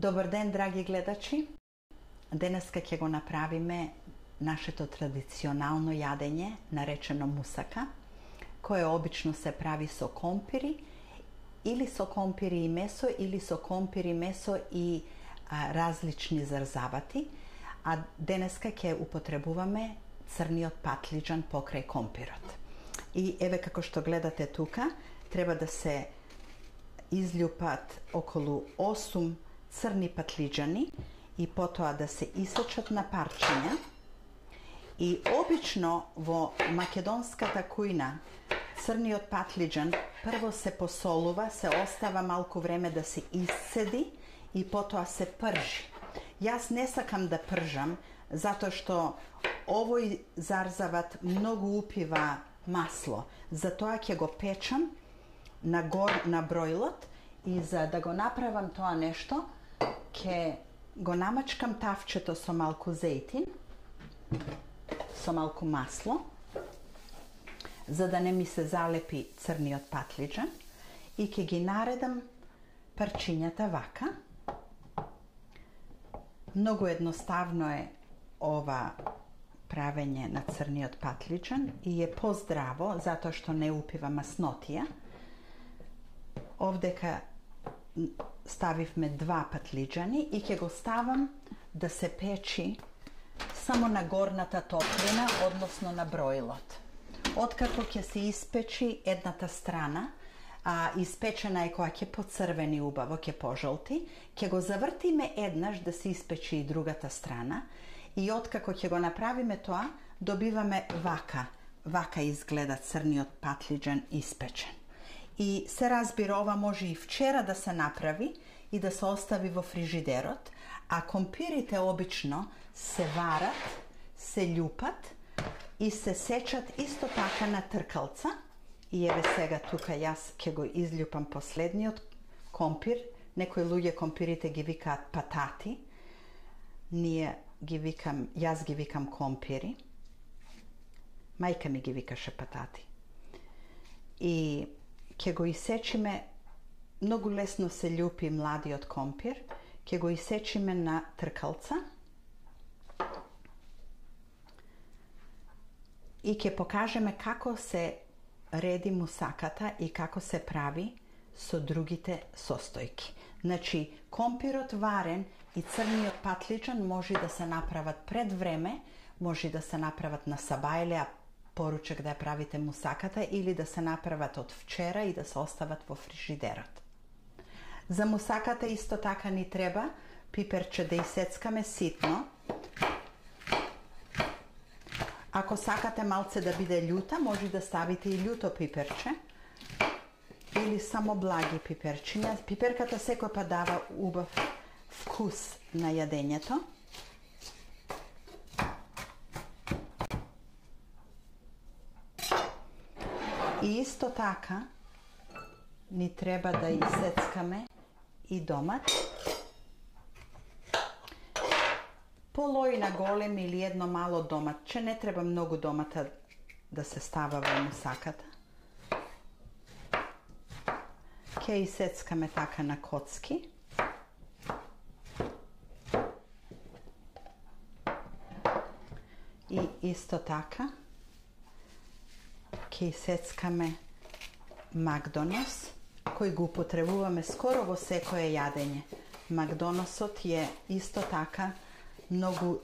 Добар ден, драги гледачи. Денеска ќе го направиме нашето традиционално јадење, наречено мусака, кое обично се прави со компири, или со компири и месо, или со компири, месо и а, различни зарзавати, а денеска ќе употребуваме црниот патлиџан покрај компирот. И еве како што гледате тука, треба да се изљупат околу 8 црни патлиџани и потоа да се исечат на парчиња. И обично во македонската кујна црниот патлиџан прво се посолува, се остава малку време да се исцеди и потоа се пржи. Јас не сакам да пржам, затоа што овој зарзават многу упива масло. Затоа ќе го печам на гор на бројлот и за да го направам тоа нешто, ќе го намачкам тавчето со малку зејтин, со малку масло, за да не ми се залепи црниот патлиџан и ќе ги наредам парчињата вака. Многу едноставно е ова правење на црниот патлиџан и е поздраво затоа што не упива маснотија. Овдека ставивме два патлиџани и ќе го ставам да се печи само на горната топлина, односно на бројлот. Откако ќе се испечи едната страна, а испечена е која ќе поцрвени убаво, ќе пожолти, ќе го завртиме еднаш да се испечи и другата страна и откако ќе го направиме тоа, добиваме вака, вака изгледа црниот патлиџан испечен. И се разбира, ова може и вчера да се направи и да се остави во фрижидерот, а компирите обично се варат, се љупат и се сечат исто така на тркалца. И еве сега тука јас ќе го изљупам последниот компир. Некои луѓе компирите ги викаат патати. Ние ги викам, јас ги викам компири. Мајка ми ги викаше патати. И ќе го исечиме, многу лесно се љупи младиот компир, ќе го исечиме на тркалца и ќе покажеме како се реди мусаката и како се прави со другите состојки. Значи, компирот варен и црниот патличан може да се направат пред време, може да се направат на сабајле, а поручек да ја правите мусаката или да се направат од вчера и да се остават во фрижидерот. За мусаката исто така ни треба пиперче да исецкаме ситно. Ако сакате малце да биде љута, може да ставите и љуто пиперче или само благи пиперчиња. Пиперката секој па дава убав вкус на јадењето. И исто така ни треба да исецкаме и домат. Полој на голем или едно мало домат, че не треба многу домата да се става во мусаката. Ке исецкаме така на коцки. И исто така ќе сецкаме Макдонос, кој го употребуваме скоро во секое јадење. Макдоносот е исто така многу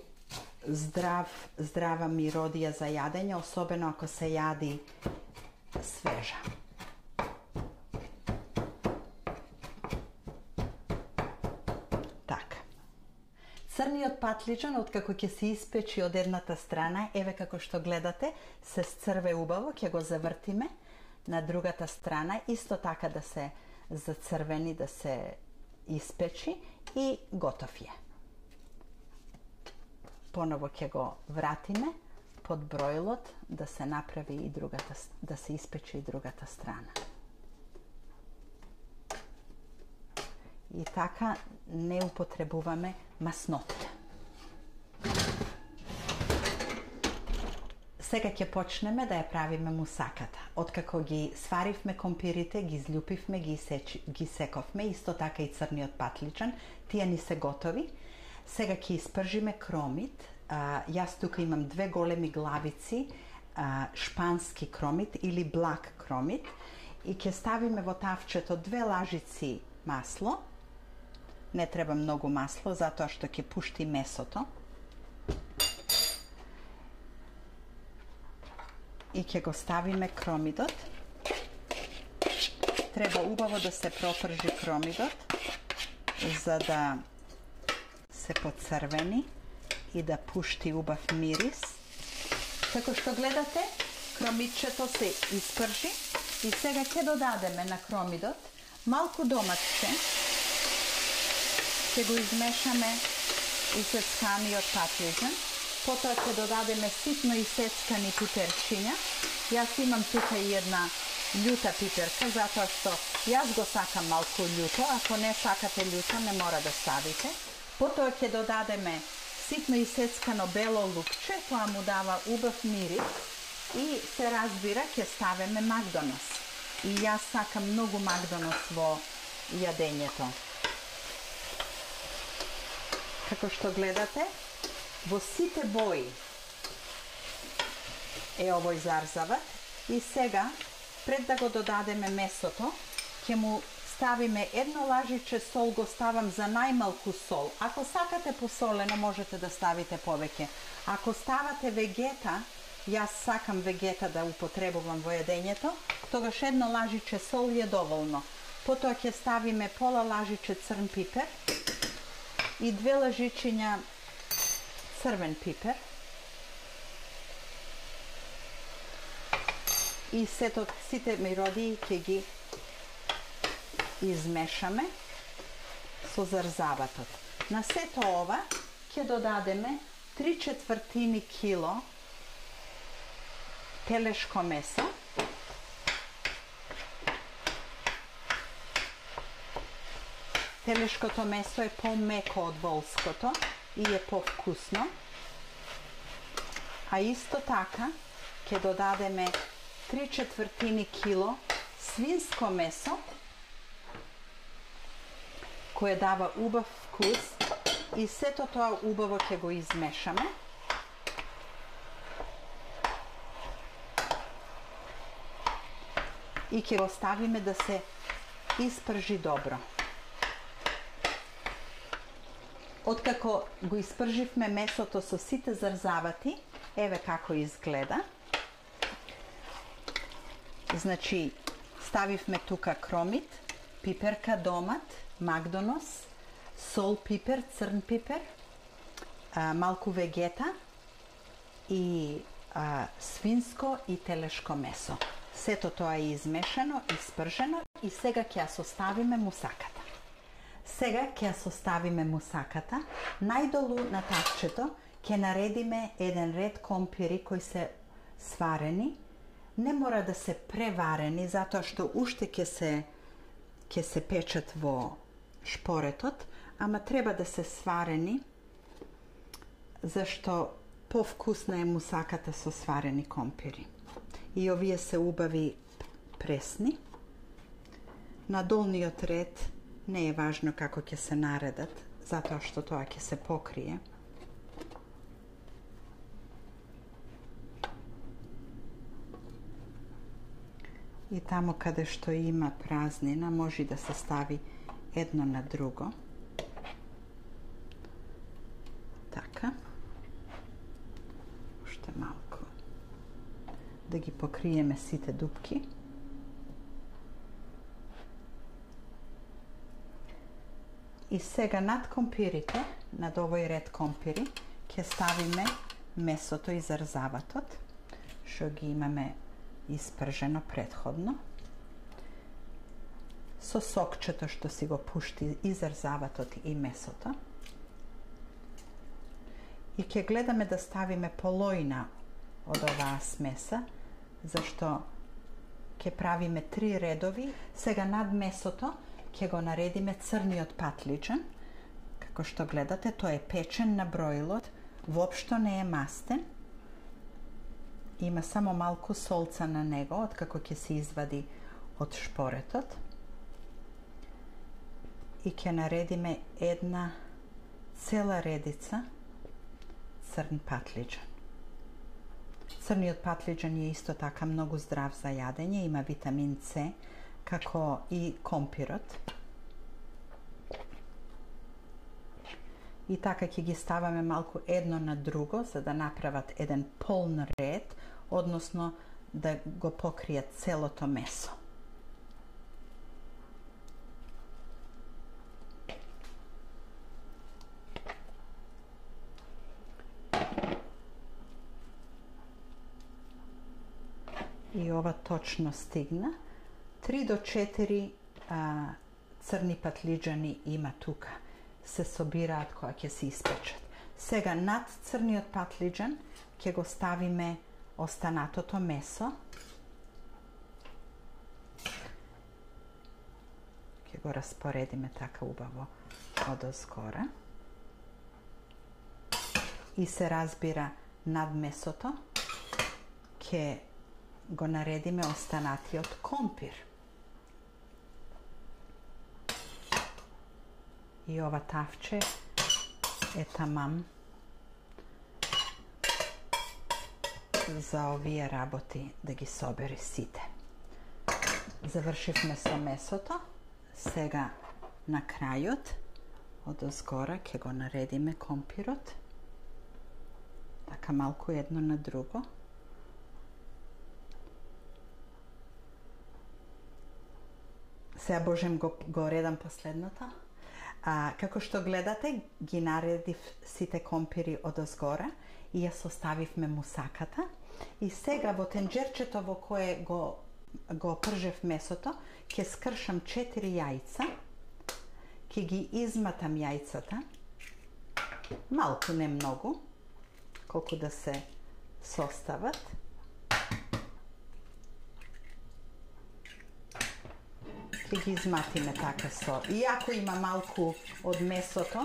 здрав, здрава миродија за јадење, особено ако се јади свежа. Така. Црниот патличан, откако ќе се испечи од едната страна, еве како што гледате, се сцрве убаво, ќе го завртиме на другата страна, исто така да се зацрвени, да се испечи и готов е. Поново ќе го вратиме под бројлот да се направи и другата, да се испече и другата страна. И така не употребуваме маснотите. Сега ќе почнеме да ја правиме мусаката. Откако ги сваривме компирите, ги изљупивме, ги, сеч, ги сековме, исто така и црниот патличан, тие ни се готови. Сега ќе испржиме кромит. А, јас тука имам две големи главици а, шпански кромит или блак кромит и ќе ставиме во тавчето две лажици масло. Не треба многу масло затоа што ќе пушти месото. И ќе го ставиме кромидот. Треба убаво да се пропржи кромидот за да се поцрвени и да пушти убав мирис. Како што гледате, кромидчето се испржи и сега ќе додадеме на кромидот малку доматче. Ќе го измешаме исецканиот патлижан. Потоа ќе додадеме ситно исецкани пиперчиња. Јас имам тука и една љута пиперка, затоа што јас го сакам малку љуто, ако не сакате љуто, не мора да ставите. Потоа ќе додадеме ситно исецкано бело лукче, тоа му дава убав мирис и се разбира ќе ставиме макдонос. и јас сакам многу Макдонос во јадењето. Како што гледате, во сите бои е овој зарзават и сега, пред да го додадеме месото, ќе му ставиме едно лажиче сол, го ставам за најмалку сол. Ако сакате посолено, можете да ставите повеќе. Ако ставате вегета, јас сакам вегета да употребувам во јадењето, тогаш едно лажиче сол е доволно. Потоа ќе ставиме пола лажиче црн пипер и две лажичиња црвен пипер. И сето, сите миродии ќе ги измешаме со зарзаватот. На сето ова ќе додадеме 3 четвртини кило телешко месо. Телешкото месо е помеко од волското и е повкусно. А исто така ќе додадеме 3 четвртини кило свинско месо кое дава убав вкус и сето тоа убаво ќе го измешаме. и ќе го ставиме да се испржи добро. Откако го испрживме месото со сите зарзавати, еве како изгледа. Значи, ставивме тука кромит, пиперка домат, магдонос, сол пипер, црн пипер, а, малку вегета и а, свинско и телешко месо. Сето тоа е измешано, испржено и сега ќе ја составиме мусаката. Сега ќе ја составиме мусаката. Најдолу на таччето ќе наредиме еден ред компири кои се сварени. Не мора да се преварени затоа што уште ќе се ќе се печат во шпоретот, ама треба да се сварени зашто повкусна е мусаката со сварени компири и овие се убави пресни. На долниот ред не е важно како ќе се наредат, затоа што тоа ќе се покрие. И тамо каде што има празнина, може да се стави едно на друго. Така. Уште малку да ги покриеме сите дупки. И сега над компирите, над овој ред компири, ќе ставиме месото и зарзаватот, што ги имаме испржено предходно. Со сокчето што си го пушти и зарзаватот и месото. И ќе гледаме да ставиме полојна од оваа смеса, зашто ќе правиме три редови. Сега над месото ќе го наредиме црниот патличен. Како што гледате, тој е печен на броилот, воопшто не е мастен. има само малку солца на него, откако ќе се извади од шпоретот. И ќе наредиме една цела редица црн патличен. Црниот патличен е исто така многу здрав за јадење, има витамин С, како и компирот. И така ќе ги ставаме малку едно на друго, за да направат еден полн ред, односно да го покријат целото месо. И ова точно стигна. 3 до 4 а, црни патлиџани има тука. Се собираат кога ќе се испечат. Сега над црниот патлиџан ќе го ставиме останатото месо. Ќе го распоредиме така убаво од озгора. И се разбира над месото ќе го наредиме останатиот компир. И ова тавче е тамам за овие работи да ги собери сите. Завршивме со месото. Сега на крајот од озгора ќе го наредиме компирот. Така малку едно на друго. Сега Божем го, го редам последното. А, како што гледате, ги наредив сите компири од озгора и ја составивме мусаката. И сега во тенџерчето во кое го, го пржев месото, ќе скршам 4 јајца, ќе ги изматам јајцата, малку, не многу, колку да се состават. Ќе ги изматиме така со. И ако има малку од месото,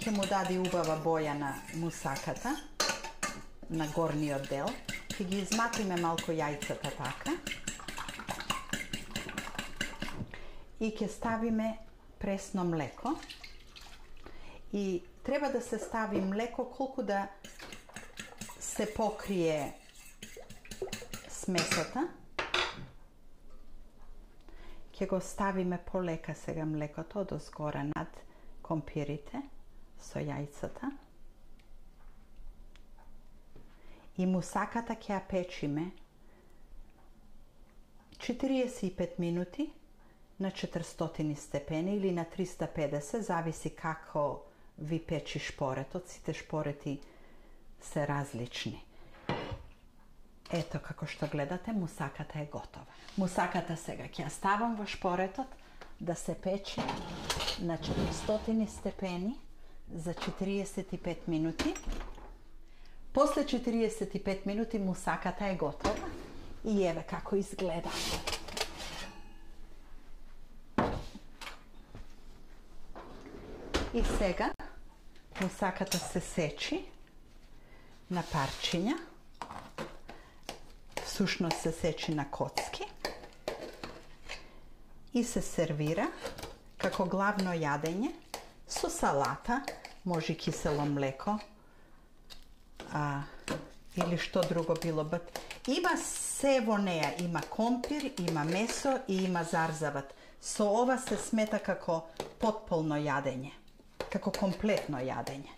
ќе му даде убава боја на мусаката, на горниот дел. Ќе ги изматиме малку јајцата така. И ќе ставиме пресно млеко. И треба да се стави млеко колку да се покрие смесата. Ќе го ставиме полека сега млекото од озгора над компирите со јајцата. И мусаката ќе ја печиме 45 минути на 400 степени или на 350, зависи како ви печи шпоретот. Сите шпорети се различни. Ето како што гледате, мусаката е готова. Мусаката сега ќе ја ставам во шпоретот да се пече на 400 степени за 45 минути. После 45 минути мусаката е готова и еве како изгледа. И сега мусаката се сечи на парчиња. Всушност се сечи на коцки и се сервира како главно јадење со салата, може кисело млеко, а, или што друго било бат. Има се во неа, има компир, има месо и има зарзават. Со ова се смета како потполно јадење, како комплетно јадење.